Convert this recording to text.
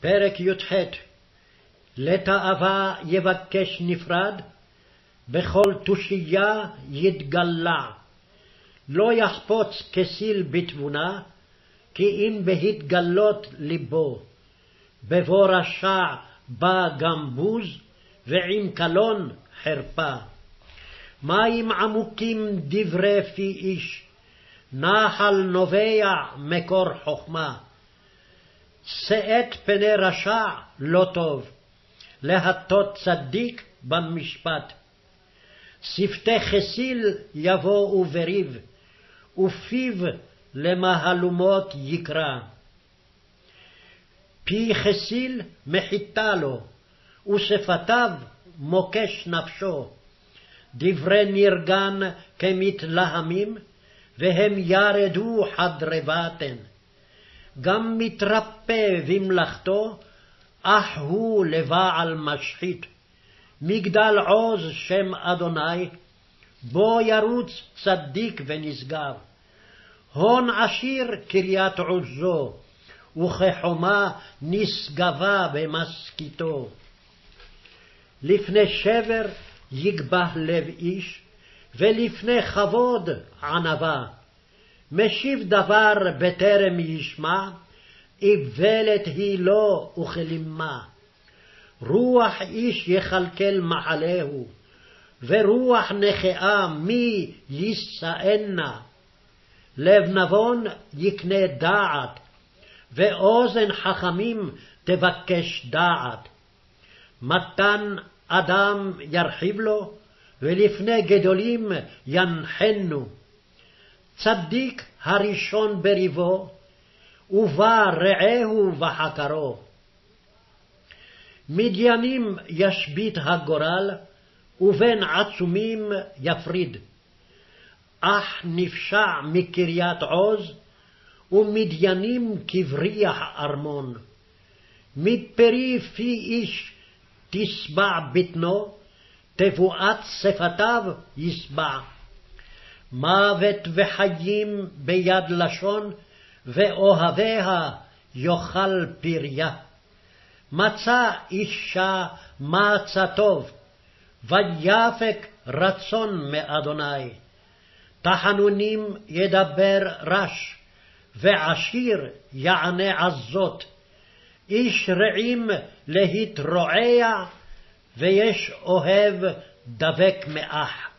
פרק י"ח לתאווה יבקש נפרד, בכל תושייה יתגלע. לא יחפוץ כסיל בתבונה, כי אם בהתגלות ליבו. בבוא רשע בא גם בוז, ועם קלון חרפה. מים עמוקים דברי פי איש, נחל נובע מקור חכמה. שאת פני רשע לא טוב, להטות צדיק במשפט. שפתי חסיל יבואו בריב, ופיו למהלומות יקרא. פי חסיל מחיתה לו, ושפתיו מוקש נפשו. דברי נרגן כמתלהמים, והם ירדו חדרי בטן. גם מתרפא במלאכתו, אך הוא לבעל משחית. מגדל עוז שם אדוני, בו ירוץ צדיק ונשגב. הון עשיר קריית עוזו, וכחומה נשגבה במשכיתו. לפני שבר יגבה לב איש, ולפני כבוד ענווה. משיב דבר בטרם ישמע, איוולת היא לו וכלימה. רוח איש יכלכל מחלהו, ורוח נכאה מי יישאנה. לב נבון יקנה דעת, ואוזן חכמים תבקש דעת. מתן אדם ירחיב לו, ולפני גדולים ינחנו. צדיק הראשון בריבו, ובא רעהו וחקרו. מדיינים ישבית הגורל, ובין עצומים יפריד. אך נפשע מקריית עוז, ומדיינים כבריח ארמון. מפרי פי איש תשבע בטנו, תבואת שפתיו ישבע. מוות וחיים ביד לשון, ואוהביה יאכל פריה. מצא אישה מצא טוב, ויפק רצון מאדוני. תחנונים ידבר רש, ועשיר יענה עזות. איש רעים להתרועע, ויש אוהב דבק מאח.